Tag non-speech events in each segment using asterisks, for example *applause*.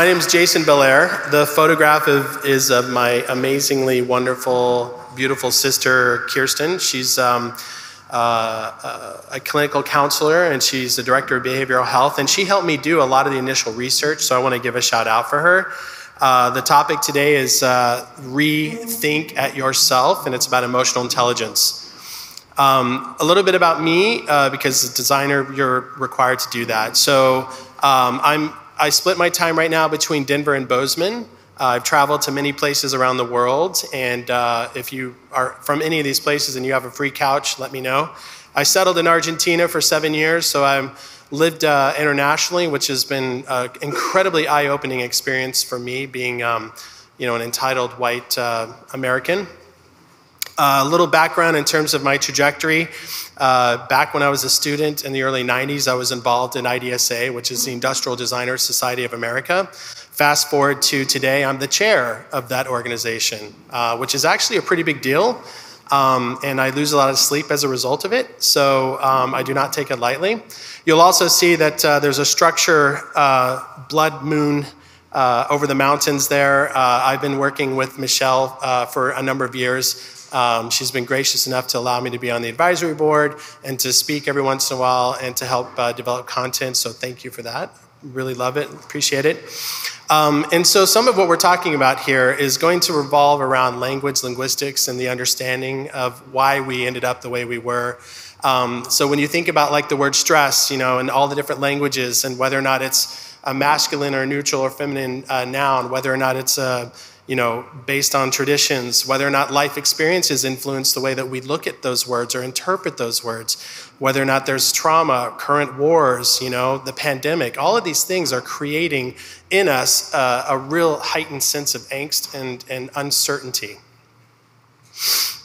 My name is Jason Belaire. The photograph of, is of my amazingly wonderful, beautiful sister, Kirsten. She's um, uh, a clinical counselor and she's the director of behavioral health. And she helped me do a lot of the initial research, so I want to give a shout out for her. Uh, the topic today is uh, rethink at yourself, and it's about emotional intelligence. Um, a little bit about me, uh, because as a designer, you're required to do that. So um, I'm, I split my time right now between Denver and Bozeman. Uh, I've traveled to many places around the world, and uh, if you are from any of these places and you have a free couch, let me know. I settled in Argentina for seven years, so I'm lived uh, internationally, which has been an incredibly eye-opening experience for me, being um, you know an entitled white uh, American. A little background in terms of my trajectory. Uh, back when I was a student in the early 90s, I was involved in IDSA, which is the Industrial Designers Society of America. Fast forward to today, I'm the chair of that organization, uh, which is actually a pretty big deal. Um, and I lose a lot of sleep as a result of it, so um, I do not take it lightly. You'll also see that uh, there's a structure, uh, Blood Moon, uh, over the mountains there. Uh, I've been working with Michelle uh, for a number of years um, she's been gracious enough to allow me to be on the advisory board and to speak every once in a while and to help uh, develop content. So thank you for that. Really love it, appreciate it. Um, and so some of what we're talking about here is going to revolve around language, linguistics, and the understanding of why we ended up the way we were. Um, so when you think about like the word stress, you know, and all the different languages and whether or not it's a masculine or neutral or feminine uh, noun, whether or not it's a you know, based on traditions, whether or not life experiences influence the way that we look at those words or interpret those words, whether or not there's trauma, current wars, you know, the pandemic, all of these things are creating in us uh, a real heightened sense of angst and, and uncertainty.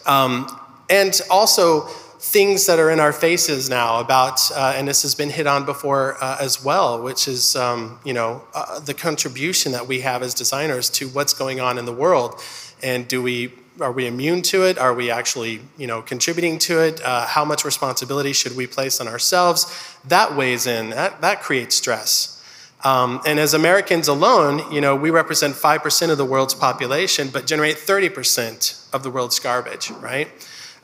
Um, and also, things that are in our faces now about, uh, and this has been hit on before uh, as well, which is, um, you know, uh, the contribution that we have as designers to what's going on in the world. And do we, are we immune to it? Are we actually, you know, contributing to it? Uh, how much responsibility should we place on ourselves? That weighs in, that, that creates stress. Um, and as Americans alone, you know, we represent 5% of the world's population, but generate 30% of the world's garbage, right?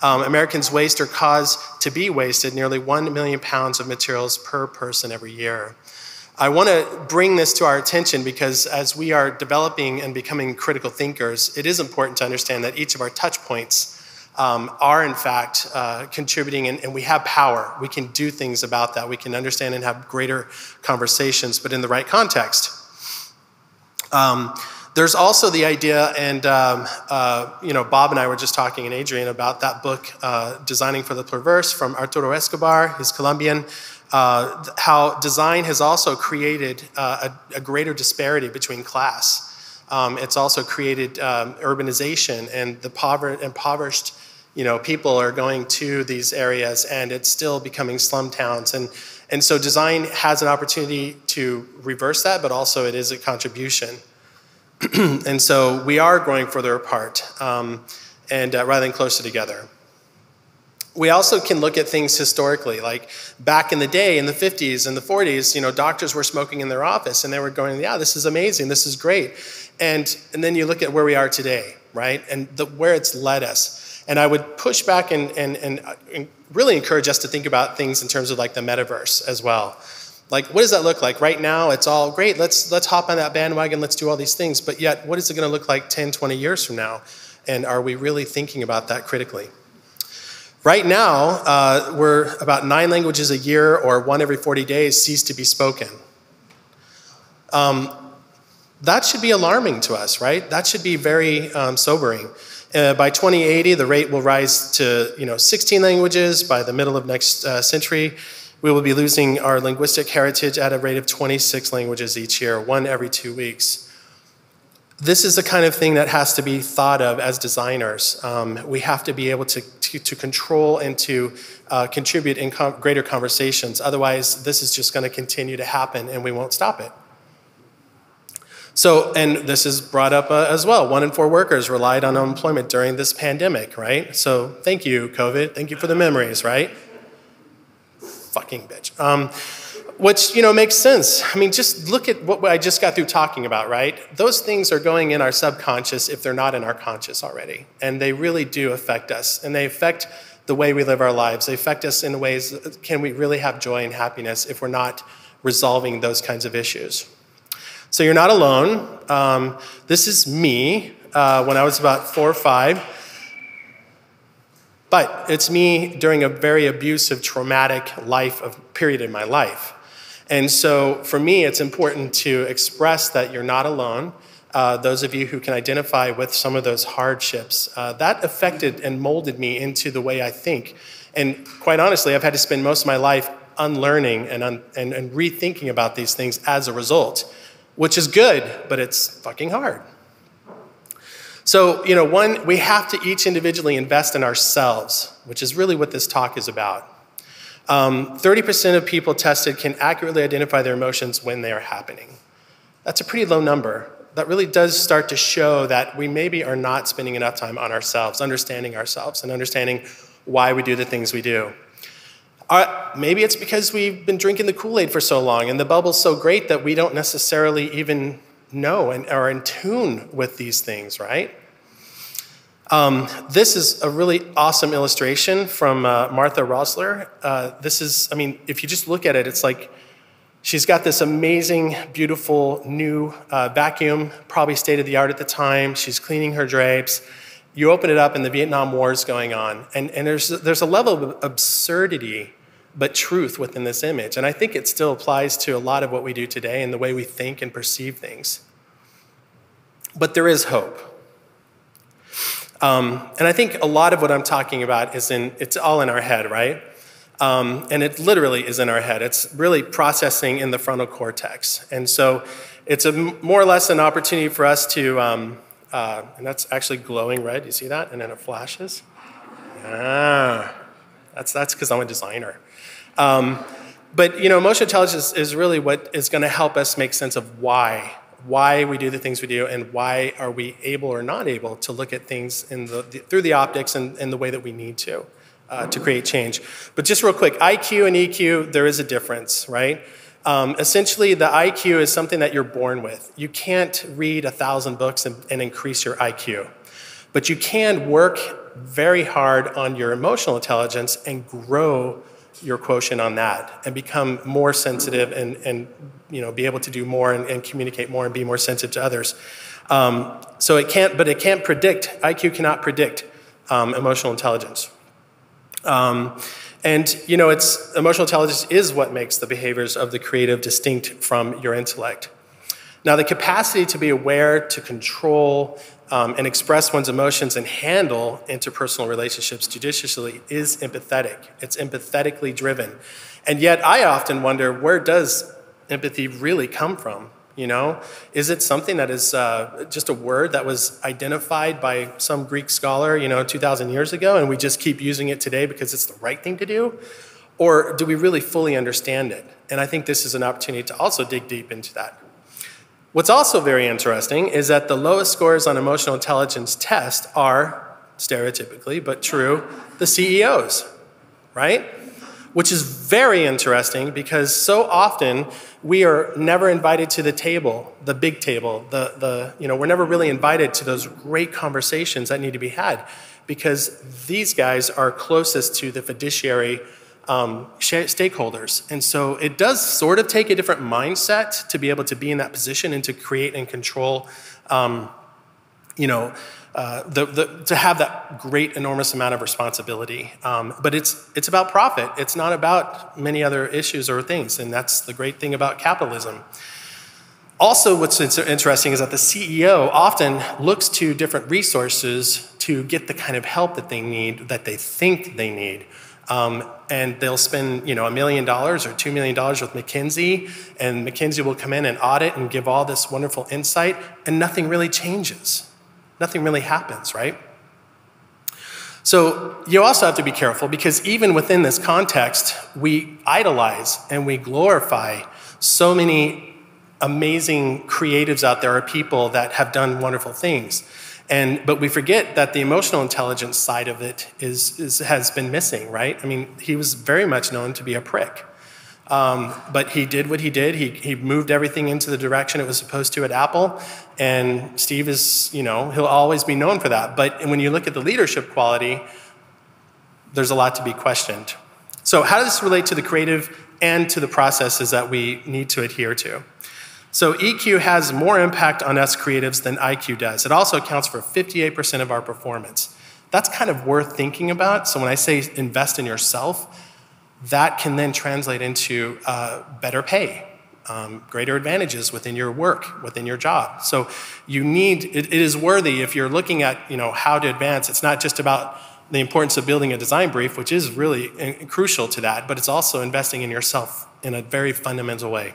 Um, Americans waste or cause to be wasted nearly 1 million pounds of materials per person every year. I want to bring this to our attention because as we are developing and becoming critical thinkers, it is important to understand that each of our touch points um, are in fact uh, contributing and, and, we have power. We can do things about that. We can understand and have greater conversations, but in the right context. Um, there's also the idea, and um, uh, you know, Bob and I were just talking, and Adrian, about that book, uh, Designing for the Pluriverse, from Arturo Escobar. He's Colombian. Uh, how design has also created uh, a, a, greater disparity between class. Um, it's also created um, urbanization, and the pover- impoverished, you know, people are going to these areas, and it's still becoming slum towns. And and so, design has an opportunity to reverse that, but also it is a contribution. *clears throat* and so we are growing further apart um, and uh, rather than closer together. We also can look at things historically, like back in the day, in the 50s and the 40s, you know, doctors were smoking in their office and they were going, yeah, this is amazing, this is great. And, and then you look at where we are today, right? And the, where it's led us. And I would push back and, and, and, and really encourage us to think about things in terms of like the metaverse as well. Like, what does that look like? Right now, it's all great. Let's, let's hop on that bandwagon. Let's do all these things. But yet, what is it going to look like 10, 20 years from now? And are we really thinking about that critically? Right now, uh, we're about nine languages a year or one every 40 days cease to be spoken. Um, that should be alarming to us, right? That should be very um, sobering. Uh, by 2080, the rate will rise to you know 16 languages. By the middle of next uh, century, we will be losing our linguistic heritage at a rate of 26 languages each year, one every two weeks. This is the kind of thing that has to be thought of as designers. Um, we have to be able to, to, to control and to uh, contribute in com greater conversations. Otherwise, this is just going to continue to happen and we won't stop it. So, and this is brought up uh, as well. One in four workers relied on unemployment during this pandemic, right? So, thank you, COVID. Thank you for the memories, right? Fucking bitch. Um, which you know makes sense. I mean just look at what i just got through talking about right? Those things are going in our subconscious if they're not in our conscious already. And they really do affect us. And they affect the way we live our lives. They affect us in ways can we really have joy and happiness if we're not resolving those kinds of issues? So you're not alone. Um, this is me uh, when i was about four or five but it's me during a very abusive traumatic life of period in my life and so for me, it's important to express that you're not alone. Uh, those of you who can identify with some of those hardships, uh, that affected and molded me into the way I think. And quite honestly, I've had to spend most of my life unlearning and, un- and, and rethinking about these things as a result, which is good, but it's fucking hard. So, you know, one, we have to each individually invest in ourselves, which is really what this talk is about. Um, 30% of people tested can accurately identify their emotions when they are happening. That's a pretty low number. That really does start to show that we maybe are not spending enough time on ourselves, understanding ourselves, and understanding why we do the things we do. Uh, maybe it's because we've been drinking the Kool Aid for so long and the bubble's so great that we don't necessarily even know and are in tune with these things, right? Um, this is a really awesome illustration from uh, Martha Rosler. Uh, this is, I mean, if you just look at it, it's like she's got this amazing, beautiful new uh, vacuum, probably state of the art at the time. She's cleaning her drapes. You open it up, and the Vietnam War is going on. And, and there's, there's a level of absurdity, but truth within this image. And I think it still applies to a lot of what we do today and the way we think and perceive things. But there is hope. Um, and I think a lot of what I'm talking about is in, it's all in our head, right? Um, and it literally is in our head. It's really processing in the frontal cortex. And so it's a more or less an opportunity for us to, um, uh, and that's actually glowing red, you see that? And then it flashes. Ah, that's that's because I'm a designer. Um, but you know, emotional intelligence is really what is going to help us make sense of why why we do the things we do and why are we able or not able to look at things in the, the through the optics and, and, the way that we need to uh, to create change. But just real quick, IQ and EQ, there is a difference, right? Um, essentially, the IQ is something that you're born with. You can't read a thousand books and, and increase your IQ, but you can work very hard on your emotional intelligence and grow your quotient on that and become more sensitive and, and you know, be able to do more and, and communicate more and be more sensitive to others. Um, so it can't, but it can't predict, IQ cannot predict um, emotional intelligence. Um, and you know, it's emotional intelligence is what makes the behaviors of the creative distinct from your intellect. Now, the capacity to be aware, to control, um, and express one's emotions and handle interpersonal relationships judiciously is empathetic. It's empathetically driven. And yet, I often wonder where does empathy really come from? You know, is it something that is uh, just a word that was identified by some Greek scholar, you know, 2,000 years ago, and we just keep using it today because it's the right thing to do? Or do we really fully understand it? And I think this is an opportunity to also dig deep into that. What's also very interesting is that the lowest scores on emotional intelligence test are, stereotypically but true, the CEOs, right? Which is very interesting because so often we are never invited to the table, the big table, the, the, you know, we're never really invited to those great conversations that need to be had because these guys are closest to the fiduciary um, stakeholders. And so it does sort of take a different mindset to be able to be in that position and to create and control, um, you know, uh, the, the, to have that great, enormous amount of responsibility. Um, but it's, it's about profit. It's not about many other issues or things. And that's the great thing about capitalism. Also, what's interesting is that the CEO often looks to different resources to get the kind of help that they need, that they think they need. Um, and they'll spend you know a million dollars or two million dollars with McKinsey, and McKinsey will come in and audit and give all this wonderful insight, and nothing really changes. Nothing really happens, right? So you also have to be careful because even within this context, we idolize and we glorify so many amazing creatives out there, or people that have done wonderful things. And, but we forget that the emotional intelligence side of it is, is, has been missing, right? I mean, he was very much known to be a prick. Um, but he did what he did. He, he moved everything into the direction it was supposed to at Apple. And Steve is, you know, he'll always be known for that. But when you look at the leadership quality, there's a lot to be questioned. So, how does this relate to the creative and to the processes that we need to adhere to? So, EQ has more impact on us creatives than IQ does. It also accounts for 58% of our performance. That's kind of worth thinking about. So, when I say invest in yourself, that can then translate into uh, better pay, um, greater advantages within your work, within your job. So you need, it, it is worthy if you're looking at, you know, how to advance. It's not just about the importance of building a design brief, which is really in, crucial to that, but it's also investing in yourself in a very fundamental way.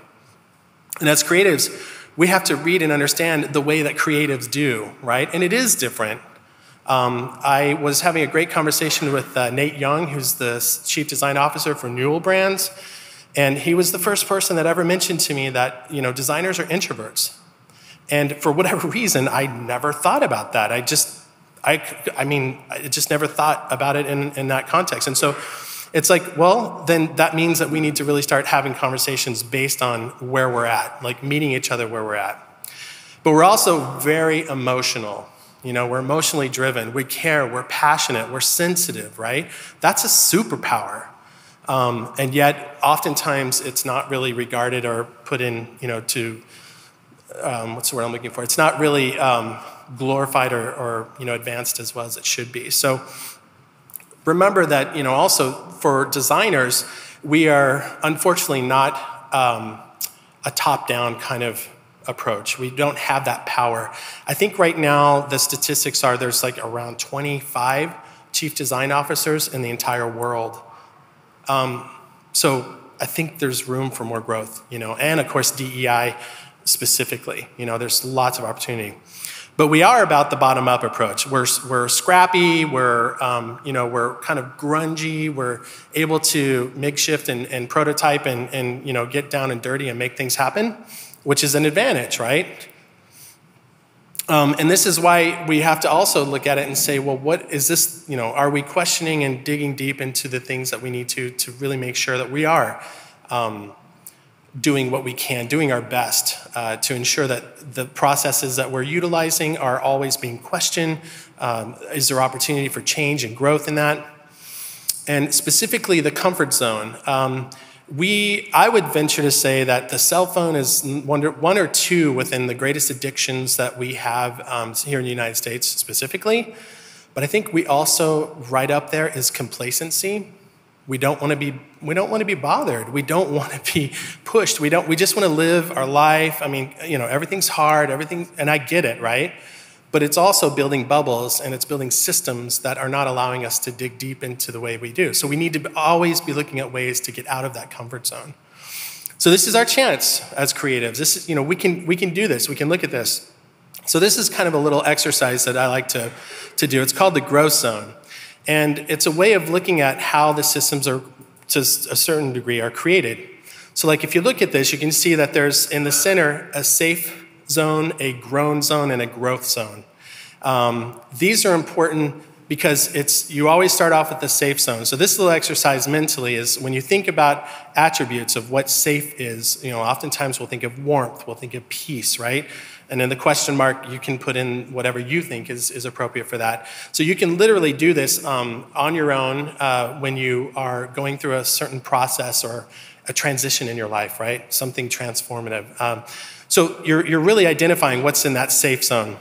And as creatives, we have to read and understand the way that creatives do, right? And it is different um, I was having a great conversation with uh, Nate Young, who's the chief design officer for Newell Brands, and he was the first person that ever mentioned to me that you know designers are introverts, and for whatever *laughs* reason, I never thought about that. I just, I, I mean, I just never thought about it in, in that context, and so. It's like, well, then that means that we need to really start having conversations based on where we're at, like meeting each other where we're at. But we're also very emotional you know, we're emotionally driven, we care, we're passionate, we're sensitive, right? That's a superpower. Um, and yet, oftentimes, it's not really regarded or put in, you know, to um, what's the word I'm looking for? It's not really um, glorified or, or, you know, advanced as well as it should be. So remember that, you know, also for designers, we are unfortunately not um, a top-down kind of approach. We don't have that power. I think right now the statistics are there's like around 25 chief design officers in the entire world. Um, so I think there's room for more growth, you know, and of course DEI specifically. You know, there's lots of opportunity. But we are about the bottom up approach. We're, we're scrappy, we're, um, you know, we're kind of grungy, we're able to makeshift and, and prototype and, and, you know, get down and dirty and make things happen which is an advantage, right? Um, and this is why we have to also look at it and say, well, what is this? You know, are we questioning and digging deep into the things that we need to to really make sure that we are um, doing what we can, doing our best uh, to ensure that the processes that we're utilizing are always being questioned? Um, is there opportunity for change and growth in that? And specifically, the comfort zone. Um, we, I would venture to say that the cell phone is one, or two within the greatest addictions that we have um, here in the United States specifically. But I think we also, right up there, is complacency. We don't want to be we don't want to be bothered. We don't want to *laughs* be pushed. We don't we just want to live our life. I mean, you know, everything's hard, everything and I get it, right? but it's also building bubbles and it's building systems that are not allowing us to dig deep into the way we do. So we need to always be looking at ways to get out of that comfort zone. So this is our chance as creatives. This is, you know, we can we can do this. We can look at this. So this is kind of a little exercise that I like to, to do. It's called the growth zone. And it's a way of looking at how the systems are, to a certain degree, are created. So like if you look at this, you can see that there's in the center a safe zone, a grown zone, and a growth zone. Um, these are important because it's you always start off with the safe zone. So this little exercise mentally is when you think about attributes of what safe is, you know, oftentimes we'll think of warmth, we'll think of peace, right? And then the question mark, you can put in whatever you think is, is appropriate for that. So you can literally do this um, on your own uh, when you are going through a certain process or a transition in your life, right? Something transformative. Um, so you're, you're really identifying what's in that safe zone.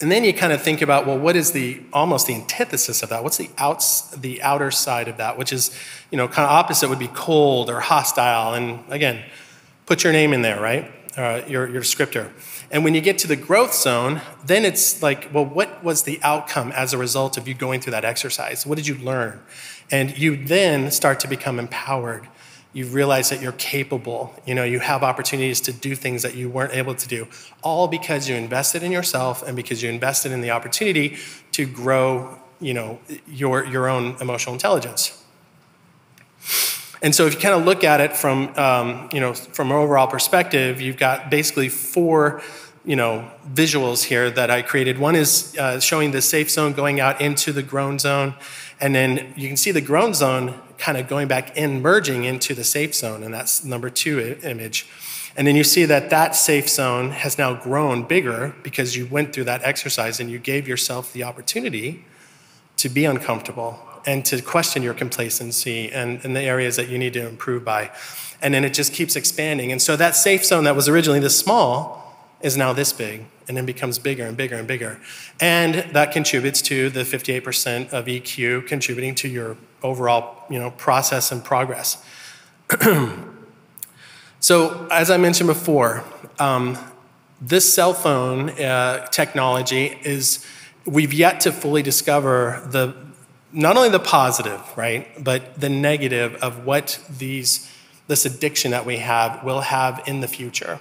And then you kind of think about, well, what is the almost the antithesis of that? What's the outs, the outer side of that, which is, you know, kind of opposite would be cold or hostile. And again, put your name in there, right? Uh, your, your descriptor. And when you get to the growth zone, then it's like, well, what was the outcome as a result of you going through that exercise? What did you learn? And you then start to become empowered you realize that you're capable. You know, you have opportunities to do things that you weren't able to do, all because you invested in yourself and because you invested in the opportunity to grow, you know, your, your own emotional intelligence. And so if you kind of look at it from, um, you know, from an overall perspective, you've got basically four, you know, visuals here that I created. One is uh, showing the safe zone going out into the grown zone. And then you can see the grown zone kind of going back in, merging into the safe zone, and that's number two image. And then you see that that safe zone has now grown bigger because you went through that exercise and you gave yourself the opportunity to be uncomfortable and to question your complacency and, and the areas that you need to improve by. And then it just keeps expanding. And so that safe zone that was originally this small is now this big and then becomes bigger and bigger and bigger. And that contributes to the 58% of EQ contributing to your overall you know, process and progress. *clears throat* so, as I mentioned before, um, this cell phone uh, technology is, we've yet to fully discover the, not only the positive, right, but the negative of what these, this addiction that we have will have in the future.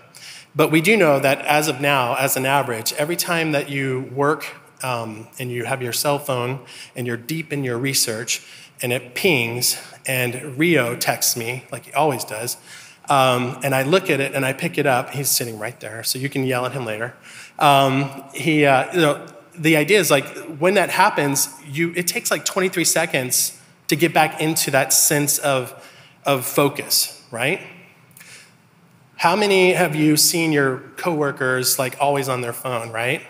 But we do know that as of now, as an average, every time that you work um, and you have your cell phone and you're deep in your research and it pings and Rio texts me, like he always does, um, and I look at it and I pick it up. He's sitting right there, so you can yell at him later. Um, he, uh, you know, the idea is like when that happens, you, it takes like 23 seconds to get back into that sense of, of focus, right? How many have you seen your coworkers like always on their phone, right?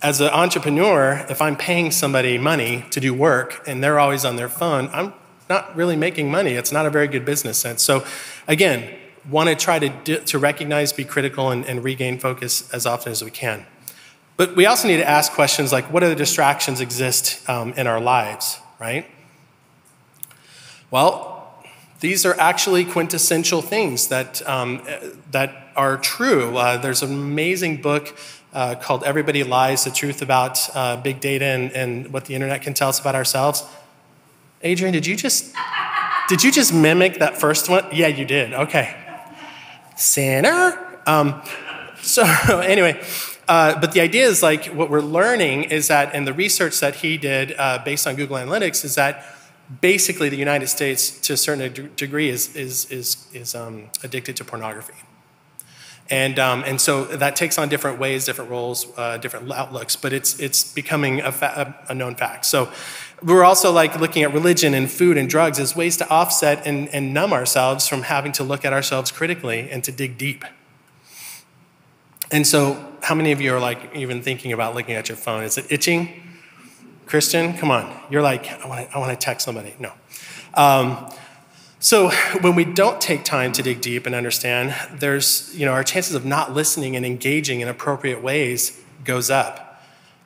As an entrepreneur, if I'm paying somebody money to do work and they're always on their phone, I'm not really making money. It's not a very good business sense. So, again, want to try to, to recognize, be critical, and, and regain focus as often as we can. But we also need to ask questions like what other distractions exist um, in our lives, right? Well, these are actually quintessential things that, um, that are true. Uh, there's an amazing book uh, called Everybody Lies The Truth About uh, Big Data and, and what the internet can tell us about ourselves. Adrian, did you just did you just mimic that first one? Yeah, you did. Okay. Sinner. Um, so *laughs* anyway, uh, but the idea is like what we're learning is that, and the research that he did uh, based on Google Analytics is that basically the United States, to a certain degree, is is is is um, addicted to pornography. And, um, and so that takes on different ways, different roles, uh, different outlooks, but it's, it's becoming a, fa- a, known fact. So we're also like looking at religion and food and drugs as ways to offset and, and numb ourselves from having to look at ourselves critically and to dig deep. And so, how many of you are like even thinking about looking at your phone? Is it itching? Christian, come on. You're like, I want to I wanna text somebody. No. Um, so when we don't take time to dig deep and understand, there's, you know, our chances of not listening and engaging in appropriate ways goes up.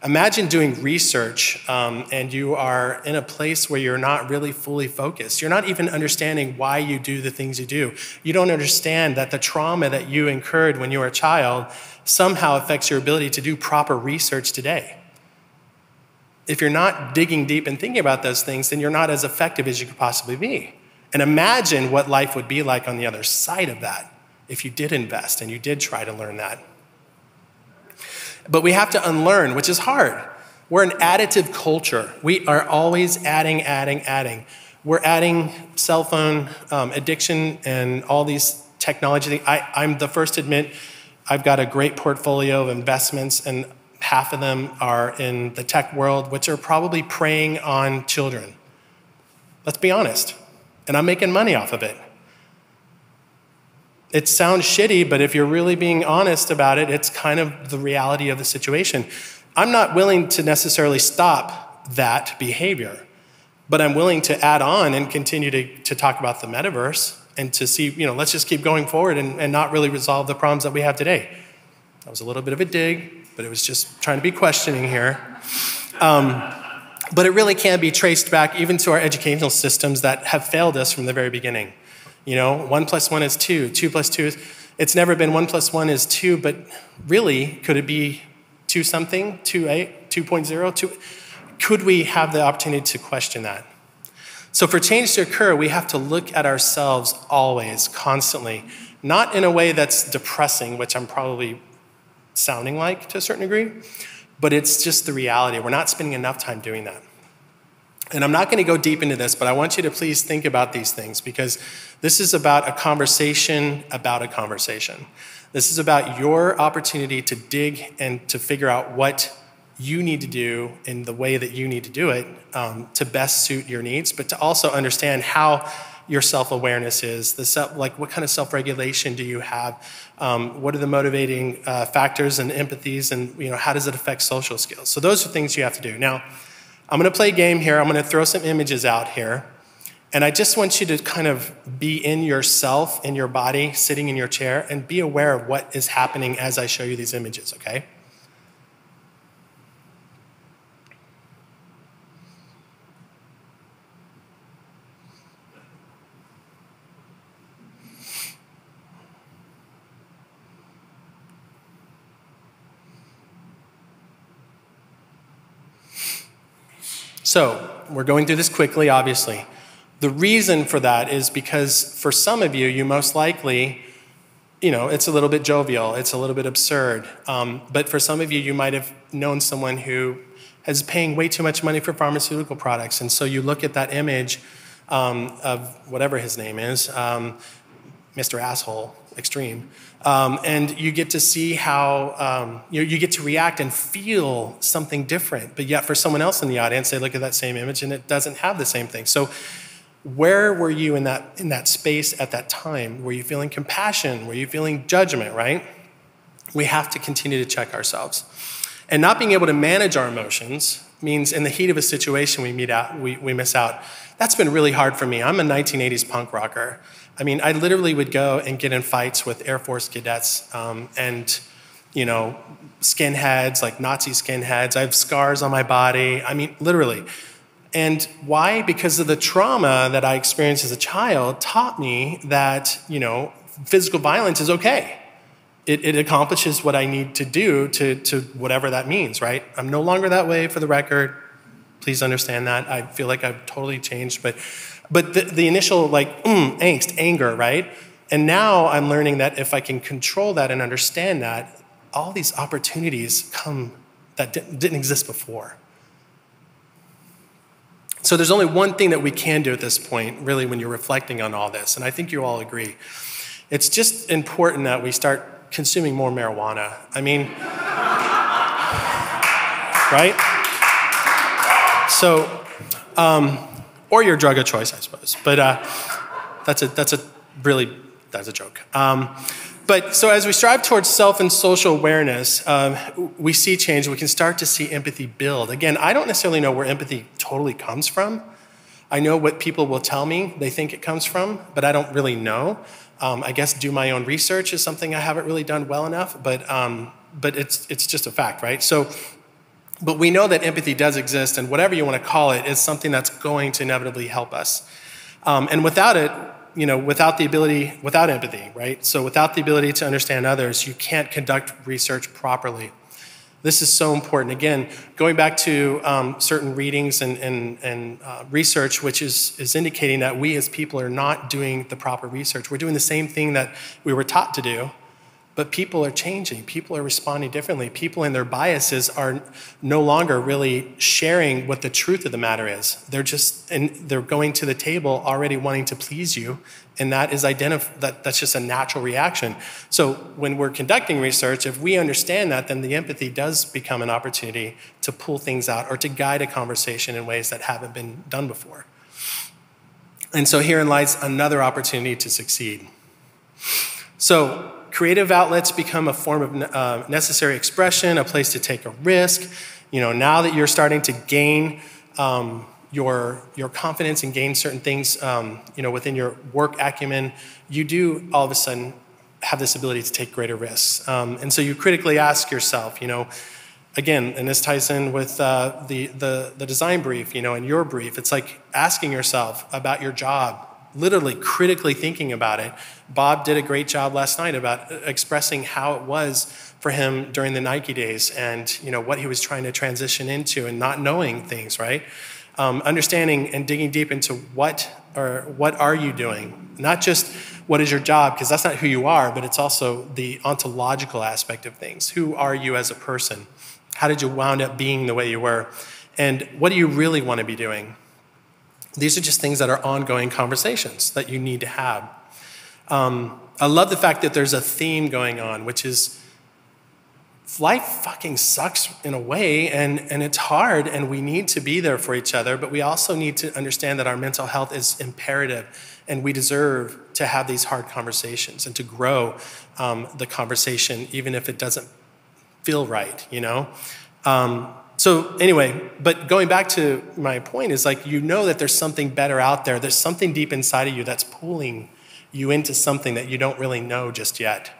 Imagine doing research um, and you are in a place where you're not really fully focused. You're not even understanding why you do the things you do. You don't understand that the trauma that you incurred when you were a child somehow affects your ability to do proper research today. If you're not digging deep and thinking about those things, then you're not as effective as you could possibly be. And imagine what life would be like on the other side of that if you did invest and you did try to learn that. But we have to unlearn, which is hard. We're an additive culture. We are always adding, adding, adding. We're adding cell phone um, addiction and all these technology. I, I'm the first to admit I've got a great portfolio of investments, and half of them are in the tech world, which are probably preying on children. Let's be honest and I'm making money off of it. It sounds shitty, but if you're really being honest about it, it's kind of the reality of the situation. I'm not willing to necessarily stop that behavior, but I'm willing to add on and continue to, to talk about the metaverse and to see, you know, let's just keep going forward and, and not really resolve the problems that we have today. That was a little bit of a dig, but it was just trying to be questioning here. Um, but it really can be traced back even to our educational systems that have failed us from the very beginning. You know, one plus one is two, two plus two is, it's never been one plus one is two, but really, could it be two something, two eight, 2.0, two? Could we have the opportunity to question that? So, for change to occur, we have to look at ourselves always, constantly, not in a way that's depressing, which I'm probably sounding like to a certain degree, but it's just the reality. We're not spending enough time doing that. And I'm not going to go deep into this, but I want you to please think about these things because this is about a conversation about a conversation. This is about your opportunity to dig and to figure out what you need to do in the way that you need to do it um, to best suit your needs, but to also understand how your self-awareness is, the self, like what kind of self-regulation do you have, um, what are the motivating uh, factors and empathies, and you know how does it affect social skills? So those are things you have to do. Now, I'm going to play a game here. I'm going to throw some images out here, and I just want you to kind of be in yourself, in your body, sitting in your chair, and be aware of what is happening as I show you these images. Okay? So, we're going through this quickly, obviously. The reason for that is because for some of you, you most likely, you know, it's a little bit jovial, it's a little bit absurd. Um, but for some of you, you might have known someone who is paying way too much money for pharmaceutical products. And so you look at that image um, of whatever his name is, um, Mr. Asshole, Extreme. Um, and you get to see how um, you, you get to react and feel something different. But yet, for someone else in the audience, they look at that same image and it doesn't have the same thing. So, where were you in that in that space at that time? Were you feeling compassion? Were you feeling judgment? Right? We have to continue to check ourselves, and not being able to manage our emotions means in the heat of a situation we meet out we, we miss out. That's been really hard for me. I'm a 1980s punk rocker. I mean, I literally would go and get in fights with Air Force cadets um, and, you know, skinheads, like Nazi skinheads. I have scars on my body. I mean, literally. And why? Because of the trauma that I experienced as a child taught me that, you know, physical violence is okay. It, it, accomplishes what I need to do to, to whatever that means, right? I'm no longer that way for the record. Please understand that. I feel like I've totally changed, but but the, the initial, like, mm, angst, anger, right? And now I'm learning that if I can control that and understand that, all these opportunities come that didn't exist before. So there's only one thing that we can do at this point, really, when you're reflecting on all this, and I think you all agree. It's just important that we start consuming more marijuana. I mean, *laughs* right? So, um, or your drug of choice, I suppose. But uh, that's a that's a really that's a joke. Um, but so as we strive towards self and social awareness, um, we see change. We can start to see empathy build. Again, I don't necessarily know where empathy totally comes from. I know what people will tell me they think it comes from, but I don't really know. Um, I guess do my own research is something I haven't really done well enough, but um, but it's it's just a fact, right? So but we know that empathy does exist, and whatever you want to call it, is something that's going to inevitably help us. Um, and without it, you know, without the ability, without empathy, right? So without the ability to understand others, you can't conduct research properly. This is so important. Again, going back to um, certain readings and, and, and uh, research, which is, is indicating that we as people are not doing the proper research. We're doing the same thing that we were taught to do, but people are changing. People are responding differently. People and their biases are no longer really sharing what the truth of the matter is. They're just and they're going to the table already wanting to please you, and that is identif- that, that's just a natural reaction. So when we're conducting research, if we understand that, then the empathy does become an opportunity to pull things out or to guide a conversation in ways that haven't been done before. And so herein lies another opportunity to succeed. So creative outlets become a form of uh, necessary expression, a place to take a risk. You know, now that you're starting to gain um, your, your confidence and gain certain things, um, you know, within your work acumen, you do all of a sudden have this ability to take greater risks. Um, and so you critically ask yourself, you know, again, and this ties in with uh, the, the, the design brief, you know, and your brief. It's like asking yourself about your job, literally critically thinking about it. Bob did a great job last night about expressing how it was for him during the Nike days and you know what he was trying to transition into and not knowing things, right? Um, understanding and digging deep into what or what are you doing? Not just what is your job, because that's not who you are, but it's also the ontological aspect of things. Who are you as a person? How did you wound up being the way you were? And what do you really want to be doing? These are just things that are ongoing conversations that you need to have. Um, I love the fact that there's a theme going on, which is life fucking sucks in a way and, and it's hard and we need to be there for each other but we also need to understand that our mental health is imperative and we deserve to have these hard conversations and to grow um, the conversation even if it doesn't feel right you know um, so anyway but going back to my point is like you know that there's something better out there there's something deep inside of you that's pulling you into something that you don't really know just yet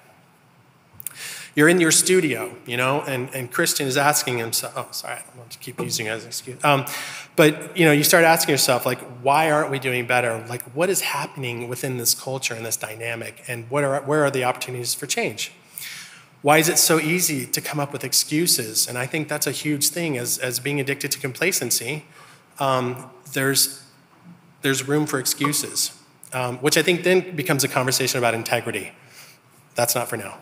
you're in your studio, you know, and, and Christian is asking himself, oh, sorry, I don't want to keep using it as an excuse. Um, but, you know, you start asking yourself, like, why aren't we doing better? Like, what is happening within this culture and this dynamic? And what are, where are the opportunities for change? Why is it so easy to come up with excuses? And I think that's a huge thing as, as being addicted to complacency. Um, there's, there's room for excuses, um, which I think then becomes a conversation about integrity. That's not for now.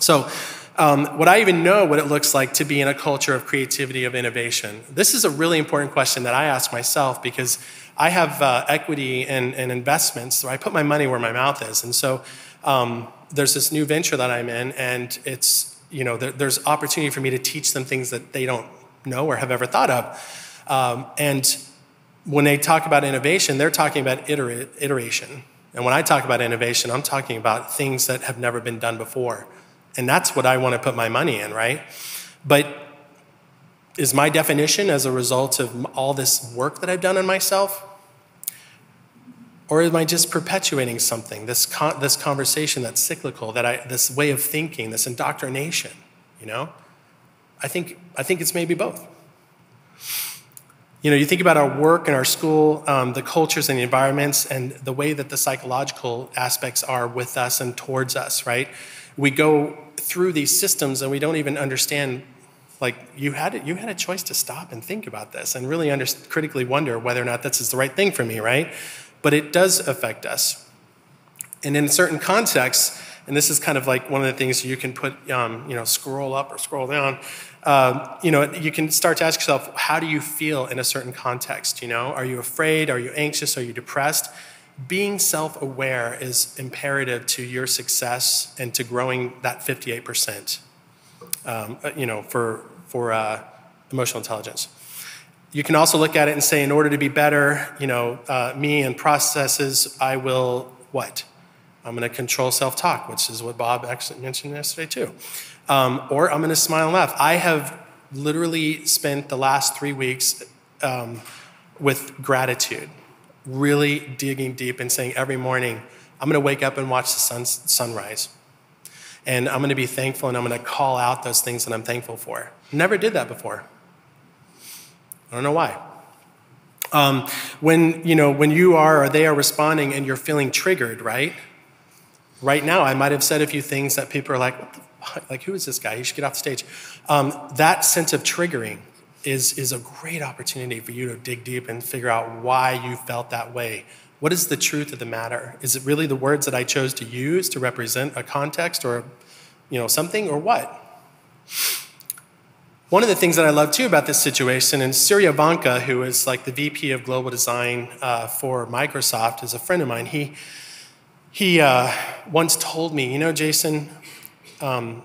So, um, I even know what it looks like to be in a culture of creativity, of innovation? This is a really important question that I ask myself because I have uh, equity and, and, investments, so I put my money where my mouth is. And so um, there's this new venture that I'm in, and it's, you know, there, there's opportunity for me to teach them things that they don't know or have ever thought of. Um, and when they talk about innovation, they're talking about iteration. And when I talk about innovation, I'm talking about things that have never been done before. And that's what I want to put my money in, right? But is my definition as a result of all this work that I've done on myself? Or am I just perpetuating something, this, con- this conversation that's cyclical, that I, this way of thinking, this indoctrination, you know? I think, I think it's maybe both. You know, you think about our work and our school, um, the cultures and the environments, and the way that the psychological aspects are with us and towards us, right? We go through these systems and we don't even understand like you had you had a choice to stop and think about this and really under, critically wonder whether or not this is the right thing for me right but it does affect us. And in certain contexts and this is kind of like one of the things you can put um, you know scroll up or scroll down um, you know you can start to ask yourself how do you feel in a certain context you know? Are you afraid? Are you anxious? Are you depressed? Being self aware is imperative to your success and to growing that 58%, um, uh, you know, for, for uh, emotional intelligence. You can also look at it and say, in order to be better, you know, uh, me and processes, I will what? I'm going to control self talk, which is what Bob actually mentioned yesterday, too. Um, or I'm going to smile and laugh. I have literally spent the last three weeks um, with gratitude really digging deep and saying every morning, I'm going to wake up and watch the sun, sunrise. And I'm going to be thankful and I'm going to call out those things that I'm thankful for. Never did that before. I don't know why. Um, when, you know, when you are or they are responding and you're feeling triggered, right? Right now, I might have said a few things that people are like, what the fuck? Like, who is this guy? He should get off the stage. Um, that sense of triggering is, is a great opportunity for you to dig deep and figure out why you felt that way. What is the truth of the matter? Is it really the words that I chose to use to represent a context or you know something or what? One of the things that I love too about this situation, and Surya Vanka, who is like the VP of Global Design uh, for Microsoft, is a friend of mine. He he uh, once told me, you know, Jason, um,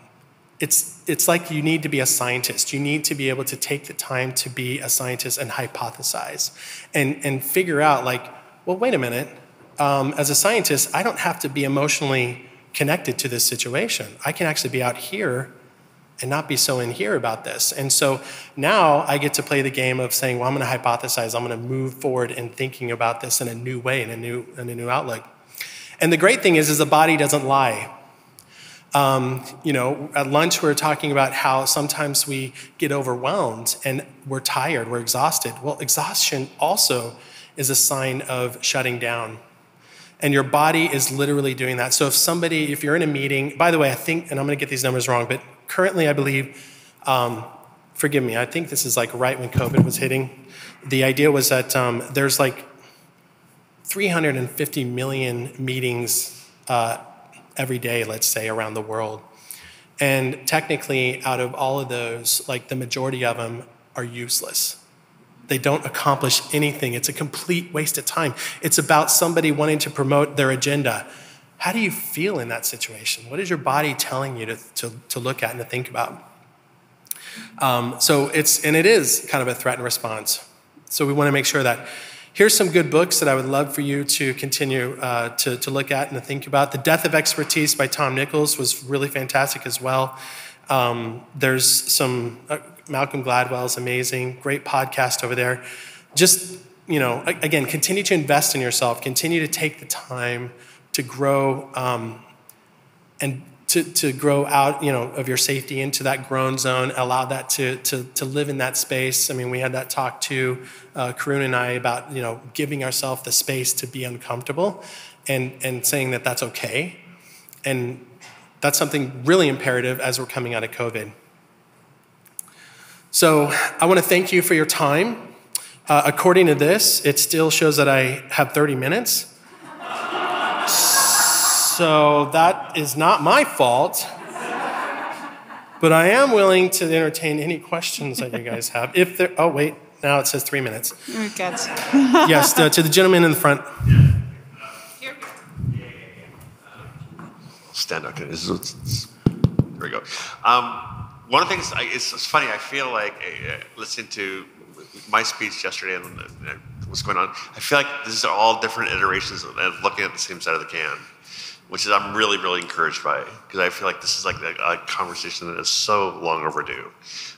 it's, it's like you need to be a scientist. You need to be able to take the time to be a scientist and hypothesize and, and figure out, like, well, wait a minute. Um, as a scientist, I don't have to be emotionally connected to this situation. I can actually be out here and not be so in here about this. And so now I get to play the game of saying, well, I'm going to hypothesize. I'm going to move forward in thinking about this in a new way, in a new, in a new outlook. And the great thing is, is the body doesn't lie. Um, you know, at lunch, we were talking about how sometimes we get overwhelmed and we're tired, we're exhausted. Well, exhaustion also is a sign of shutting down. And your body is literally doing that. So if somebody, if you're in a meeting, by the way, I think, and I'm going to get these numbers wrong, but currently I believe, um, forgive me, I think this is like right when COVID was hitting. The idea was that um, there's like 350 million meetings uh, every day, let's say, around the world. And technically, out of all of those, like the majority of them are useless. They don't accomplish anything. It's a complete waste of time. It's about somebody wanting to promote their agenda. How do you feel in that situation? What is your body telling you to, to, to look at and to think about? Um, so it's, and it is kind of a threat and response. So we want to make sure that here's some good books that I would love for you to continue uh, to, to look at and to think about. The Death of Expertise by Tom Nichols was really fantastic as well. Um, there's some, uh, Malcolm Gladwell is amazing, great podcast over there. Just, you know, again, continue to invest in yourself, continue to take the time to grow um, and to, to grow out you know of your safety into that grown zone allow that to, to, to live in that space. I mean we had that talk too uh, karun and i about you know giving ourselves the space to be uncomfortable and and saying that that's okay. And that's something really imperative as we're coming out of covid. So i want to thank you for your time. Uh, according to this it still shows that i have 30 minutes so that is not my fault. But I am willing to entertain any questions that you guys have. If there, oh wait, now it says three minutes. Yes, to, to the gentleman in the front. Stand up. Here we go. Um, one of the things, it's, it's, funny, I feel like uh, listening to my speech yesterday and uh, what's going on, I feel like these are all different iterations of looking at the same side of the can which is I'm really, really encouraged by because I feel like this is like a, a, conversation that is so long overdue.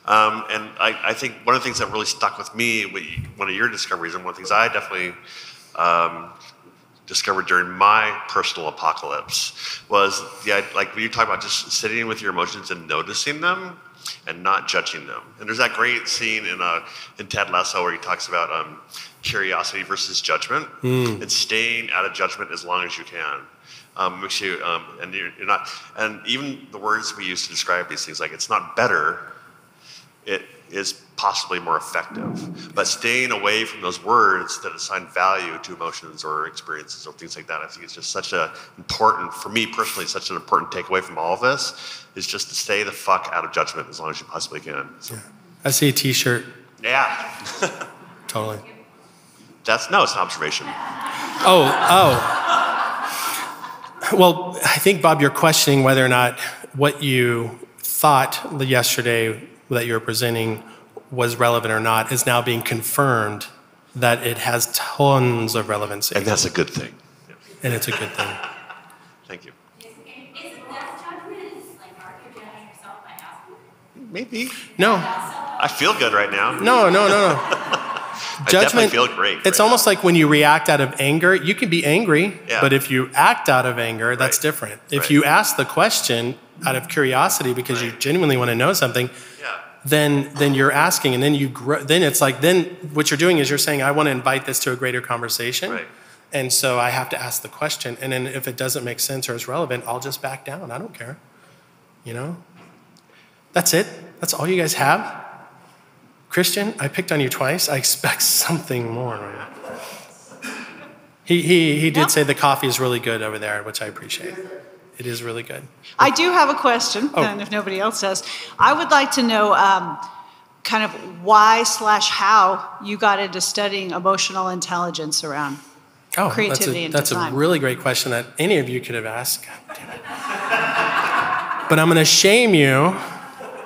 Um, and I, I, think one of the things that really stuck with me, one of your discoveries, and one of the things I definitely um, discovered during my personal apocalypse was the like when you talk about just sitting with your emotions and noticing them and not judging them. And there's that great scene in uh, in Ted Lasso where he talks about um, curiosity versus judgment mm. and staying out of judgment as long as you can um, makes you, um, and you're, you're, not, and even the words we use to describe these things, like it's not better, it is possibly more effective. But staying away from those words that assign value to emotions or experiences or things like that, I think it's just such a important, for me personally, such an important takeaway from all of this, is just to stay the fuck out of judgment as long as you possibly can. So. Yeah. I see a t-shirt. Yeah. *laughs* totally. That's, no, it's an observation. Oh, oh. Well, I think, Bob, you're questioning whether or not what you thought yesterday that you were presenting was relevant or not is now being confirmed that it has tons of relevancy. And that's a good thing. And it's a good thing. Thank you. Maybe. No. I feel good right now. No, no, no, no. Judgment feel great. It's right almost now. like when you react out of anger, you can be angry, yeah. but if you act out of anger, that's right. different. If right. you ask the question out of curiosity because you genuinely want to know something, yeah. then then you're asking, and then you grow, then it's like then what you're doing is you're saying I want to invite this to a greater conversation. And so I have to ask the question, and then if it doesn't make sense or is relevant, I'll just back down. I don't care. You know? That's it. That's all you guys have. Christian, I picked on you twice. I expect *laughs* something more. He, he, he did say the coffee is really good over there, which I appreciate. It is really good. I do have a question, oh. and if nobody else does. I would like to know um, kind of why slash how you got into studying emotional intelligence around oh, creativity that's a, That's a really great question that any of you could have asked. but I'm going to shame you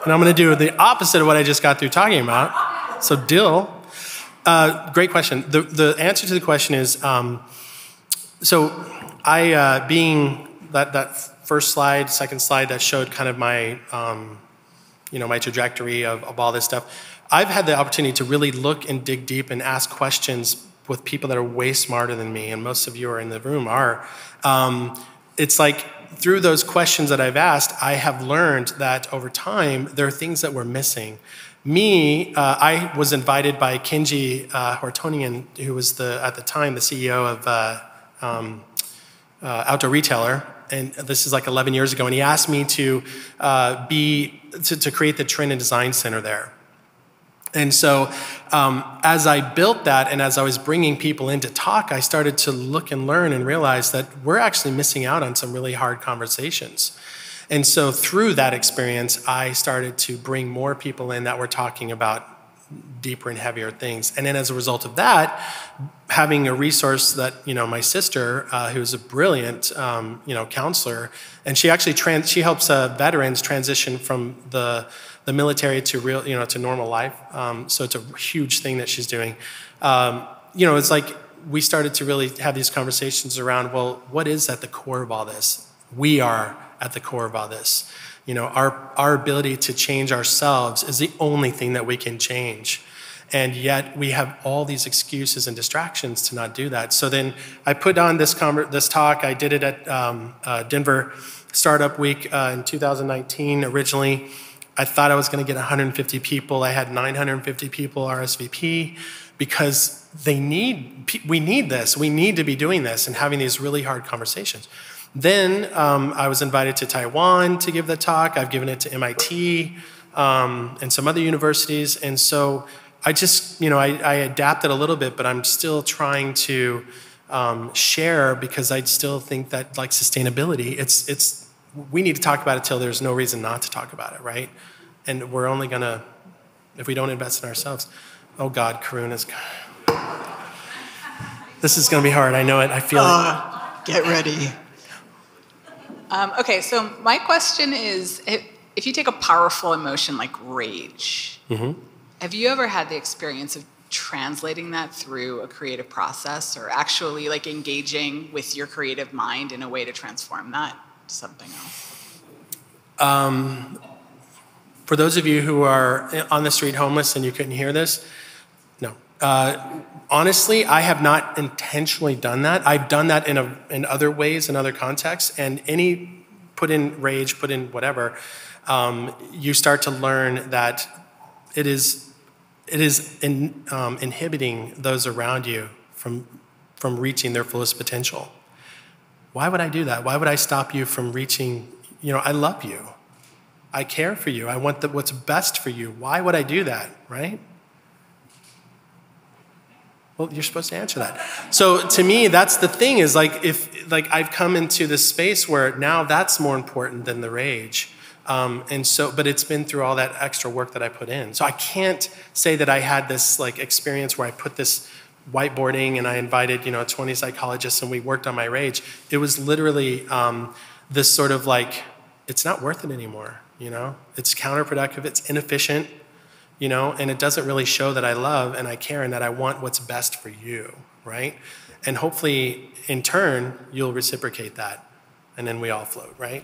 and I'm going to do the opposite of what I just got through talking about. So, Dill, uh, great question. The, the answer to the question is um, so, I, uh, being that, that first slide, second slide that showed kind of my, um, you know, my trajectory of, of all this stuff, I've had the opportunity to really look and dig deep and ask questions with people that are way smarter than me, and most of you are in the room are. Um, it's like through those questions that I've asked, I have learned that over time, there are things that we're missing. Me, uh, I was invited by Kenji uh, Haroutunian, who was the, at the time the CEO of uh, um, uh, Outdoor Retailer, and this is like 11 years ago, and he asked me to uh, be, to, to create the Trend and Design Center there. And so, um, as I built that and as I was bringing people in to talk, I started to look and learn and realize that we're actually missing out on some really hard conversations. And so, through that experience, I started to bring more people in that were talking about deeper and heavier things. And then as a result of that, having a resource that you know my sister, uh, who's a brilliant um, you know counselor, and she actually trans- she helps uh, veterans transition from the the military to real you know to normal life. Um, so it's a huge thing that she's doing. Um, you know, it's like we started to really have these conversations around well, what is at the core of all this? We are at the core of all this. You know, our, our ability to change ourselves is the only thing that we can change. And yet we have all these excuses and distractions to not do that. So then I put on this, this talk. I did it at um, uh, Denver Startup Week uh, in 2019 originally. I thought I was going to get 150 people. I had 950 people RSVP because they need, we need this. We need to be doing this and having these really hard conversations. Then um, I was invited to Taiwan to give the talk. I've given it to MIT um, and some other universities. And so I just, you know, I, I adapted a little bit, but I'm still trying to um, share because I still think that like sustainability, it's, it's, we need to talk about it till there's no reason not to talk about it, right? And we're only gonna, if we don't invest in ourselves, oh God, Karun is, this is gonna be hard. I know it. I feel uh, it. Get ready. Um, okay, so my question is if, if, you take a powerful emotion like rage, mm-hmm. have you ever had the experience of translating that through a creative process or actually like engaging with your creative mind in a way to transform that to something else? Um, for those of you who are on the street homeless and you couldn't hear this, no. Uh, honestly, I have not intentionally done that. I've done that in, a, in other ways, in other contexts, and any put in rage, put in whatever, um, you start to learn that it is, it is in, um, inhibiting those around you from, from reaching their fullest potential. Why would I do that? Why would I stop you from reaching? You know, I love you. I care for you. I want the, what's best for you. Why would I do that, right? Well, you're supposed to answer that. So to me, that's the thing is like if like I've come into this space where now that's more important than the rage. Um, and so, but it's been through all that extra work that I put in. So I can't say that I had this like experience where I put this whiteboarding and I invited you know 20 psychologists and we worked on my rage. It was literally um, this sort of like it's not worth it anymore. You know, it's counterproductive. It's inefficient you know, and it doesn't really show that I love and I care and that I want what's best for you, right? And hopefully, in turn, you'll reciprocate that, and then we all float, right?